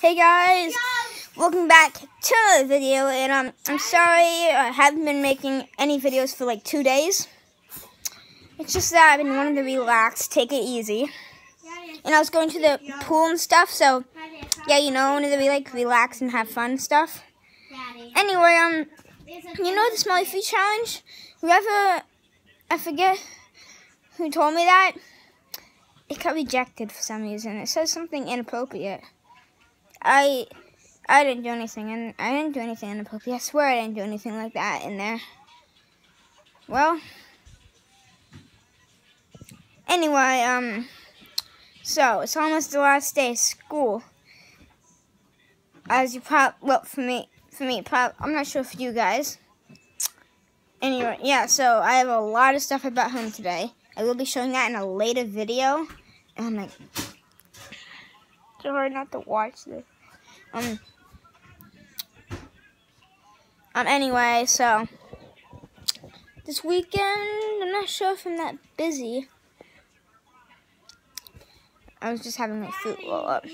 Hey guys, welcome back to another video, and um, I'm sorry I haven't been making any videos for like two days. It's just that I've been wanting to relax, take it easy, and I was going to the pool and stuff, so yeah, you know, I wanted to be like relax and have fun and stuff. Anyway, um, you know the Smelly Feet Challenge? Whoever, I forget who told me that, it got rejected for some reason. It says something inappropriate. I I didn't do anything, and I didn't do anything inappropriate. I swear I didn't do anything like that in there. Well, anyway, um, so it's almost the last day of school. As you probably, well, for me, for me, prob- I'm not sure for you guys. Anyway, yeah, so I have a lot of stuff about home today. I will be showing that in a later video. And I'm like, so hard not to watch this. Um. Um. Anyway, so this weekend, I'm not sure if I'm that busy. I was just having my food roll up.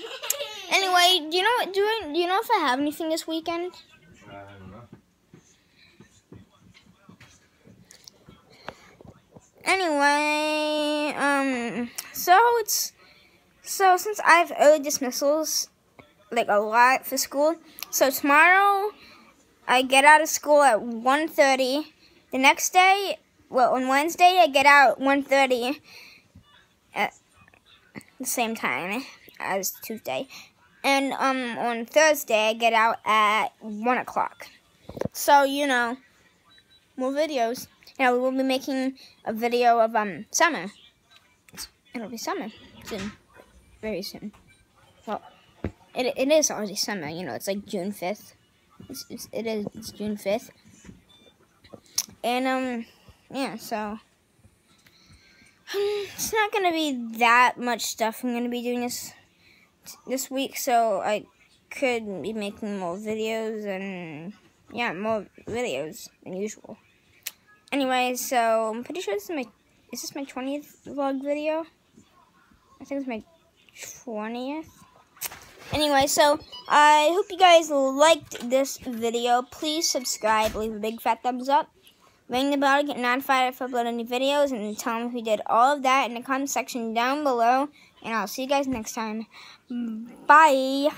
Anyway, do you know what? Do, I, do you know if I have anything this weekend? I don't know. Anyway, um, so it's so since I have early dismissals, like a lot for school. So tomorrow, I get out of school at 1.30. The next day, well, on Wednesday, I get out 1.30 at the same time as Tuesday. And um, on Thursday, I get out at 1 o'clock. So, you know, more videos. You know, we'll be making a video of um summer. It'll be summer soon. Very soon. Well, it, it is already summer, you know, it's like June 5th. It's, it's, it is, it's June 5th. And, um, yeah, so. It's not to be that much stuff I'm to be doing this this week, so I could be making more videos and, yeah, more videos than usual. Anyway, so I'm pretty sure this is my, is this my 20th vlog video? I think it's my 20th. Anyway, so I hope you guys liked this video. Please subscribe, leave a big fat thumbs up, ring the bell to get notified if I upload any videos, and tell me if you did all of that in the comment section down below. And I'll see you guys next time. Bye.